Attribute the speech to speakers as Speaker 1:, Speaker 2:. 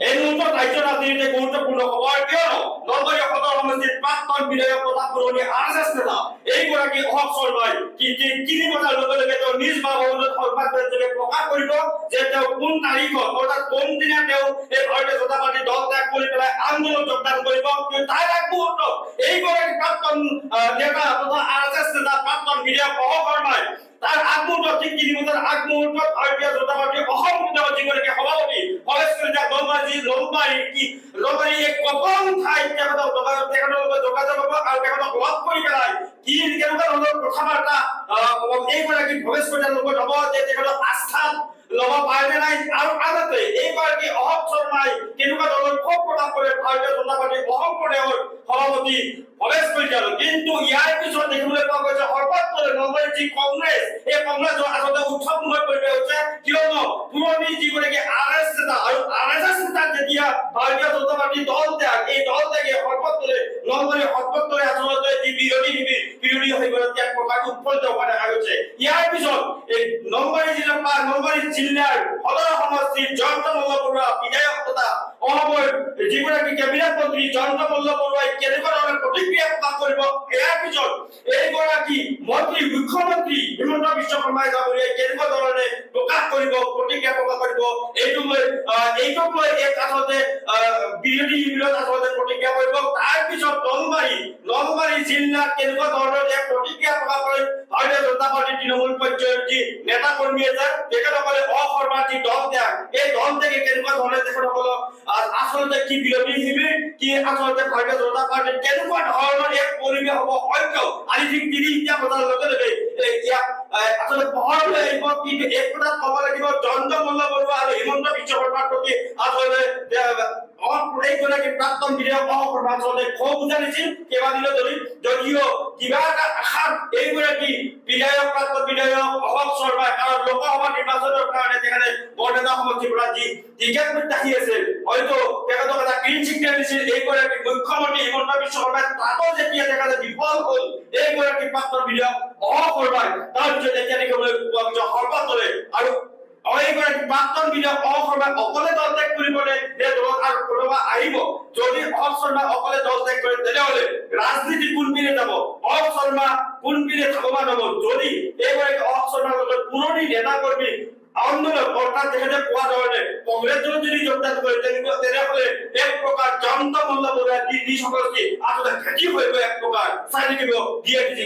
Speaker 1: এই মুহূৰ্তত ৰাজ্য ৰাজনীতিতে গুৰুত্বপূৰ্ণ খবৰ কিয়নো নলবাৰী সদৰ সমষ্টিৰ প্ৰাক্তন বিধায়ক তথা পুৰণি আৰ এছ নেতা এইগৰাকী অহক শৰ্মাই তিনি বছৰ লগে লগে তেওঁ নিজ বাসভৱনত সংবাদযোগে প্ৰকাশ কৰিব যে তেওঁ কোন তাৰিখত অৰ্থাৎ কোনদিনা তেওঁ এই ভাৰতীয় জনতা পাৰ্টীৰ দল ত্যাগ কৰি পেলাই আন্দোলন যোগদান কৰিব তাৰ এক মুহূৰ্তত এইগৰাকী প্ৰাক্তন নেতা তথা আৰ এছ এছ নেতা প্ৰাক্তন বিধায়ক অহক শৰ্মাই তাৰ আগমুহূৰ্তত ঠিক তিনি বছৰ আগমুহূৰ্তত ভাৰতীয় জনতা পাৰ্টীৰ অসম বিধায়ক যিগৰাকী সভাপতি কলেজ কলিতা নলবাৰী নলবাৰী কি নলবাৰী এক কপন ঠাইত তেখেতক যোগাযোগ তেখেতৰ লগত যোগাযোগ হ'ব আৰু এইগৰাকী ভৱেশ কলিতাৰ লগত হ'ব যে তেখেতক আস্থাত ল'ব পাৰে নাই? আৰু আনহাতে এইগৰাকী অহক শৰ্মাই কেনেকুৱা ধৰণৰ ক্ষোভ প্ৰকাশ কৰে ভাৰতীয় জনতা পাৰ্টীৰ অসম প্ৰদেশৰ সভাপতি ভৱেশ কলিতাৰ কিন্তু ইয়াৰ পিছত দেখিবলৈ পোৱা গৈছে সৰ্বত্ৰে নলবাৰীৰ যি কংগ্ৰেছ এই কংগ্ৰেছ আচলতে উৎসৱমুখৰ পৰিৱেশ হৈছে কিয়নো পুৰণি যিগৰাকী আৰ এছ নেতা আৰু আৰ এছ এছ নেতাক যেতিয়া ভাৰতীয় জনতা পাৰ্টীৰ দল ত্যাগ এই দল ত্যাগে সৰ্বত্ৰে নলবাৰীৰ সৰ্বত্ৰে আচলতে যি বিৰোধী বিৰোধী হৈ গ'ল প্ৰকাশ উৎফুল্লিত হোৱা দেখা গৈছে ইয়াৰ পিছত এই নলবাৰী জিলাৰ বা নলবাৰী জিলাৰ সদৰ সমষ্টিৰ জয়ন্ত মল্ল বৰুৱা বিধায়ক তথা অসমৰ যিগৰাকী কেবিনেট মন্ত্ৰী জয়ন্ত মল্ল বৰুৱাই কেনেকুৱা ধৰণৰ প্ৰতিক্ৰিয়া প্ৰকাশ কৰিব ইয়াৰ পিছত এইগৰাকী মন্ত্ৰী মুখ্যমন্ত্ৰী হিমন্ত বিশ্ব শৰ্মাই কেনেকুৱা ধৰণে প্ৰকাশ কৰিব প্ৰতিক্ৰিয়া প্ৰকাশ কৰিব এইটো লৈ এইটোক লৈ এক আচলতে বিৰোধী শিবিৰত আচলতে প্ৰতিক্ৰিয়া কৰিব তাৰ পিছত নলবাৰী নলবাৰী জিলাত কেনেকুৱা ধৰণৰ এক প্ৰতিক্ৰিয়া প্ৰকাশ কৰে? ভাৰতীয় জনতা পাৰ্টীৰ তৃণমূল পৰ্যায়ৰ যি নেতা কৰ্মী আছে তেখেতসকলে অসৰ্বাৰ যি দল ত্যাগ। এই দল ত্যাগে কেনেকুৱা ধৰণে তেখেতসকলক আচলতে কি বিৰোধী শিবিৰ কি আচলতে ভাৰতীয় জনতা পাৰ্টীৰ কেনেকুৱা ধৰণৰ এক পৰিৱেশ হ'ব ঐক্য আজি ঠিক তিনি এতিয়া বজাৰ লগে লগে ইয়াক হৈ আহিব কিন্তু এক কথাত ক'ব লাগিব জয়ন্ত মল্ল বৰুৱা আৰু হিমন্ত বিশ্ব শৰ্মাৰ প্ৰতি আচলতে এইগৰাকী প্ৰাক্তন বিধায়ক অসমৰ আচলতে ক্ষোভ উজাৰিছিল কেইবাদিনো ধৰি। যদিও কিবা এটা আশাত এইগৰাকী বিধায়ক প্ৰাক্তন বিধায়ক অসম শৰ্মাই কাৰণ লোকসভা নিৰ্বাচনৰ কাৰণে তেখেতে বৰপেটা সমষ্টিৰ পৰা যি টিকেট প্ৰত্যাশী আছিল হয়তো তেখেতক তেখেতে পোৱা অকলে দল ত্যাগ কৰিবনে নে দলত আহিব। যদি অসম শৰ্মা অকলে দল ত্যাগ কৰে তেনেহলে ৰাজনীতি কোনপিনে যাব? অসম শৰ্মা কোনপিনে থাকবান হব? যদি এইগৰাকী অসম শৰ্মাৰ লগত নেতা কৰ্মী আন্দোলন যেখানে কোয়া ধরনের, কংগ্রেস দল যদি যোগদান করে তেনেহলে এক প্রকার জন্ত মল্ল বলে দি সকলকে আসলে খেতি হইব এক প্রকার চাই থাকিব দিয়ে দিছি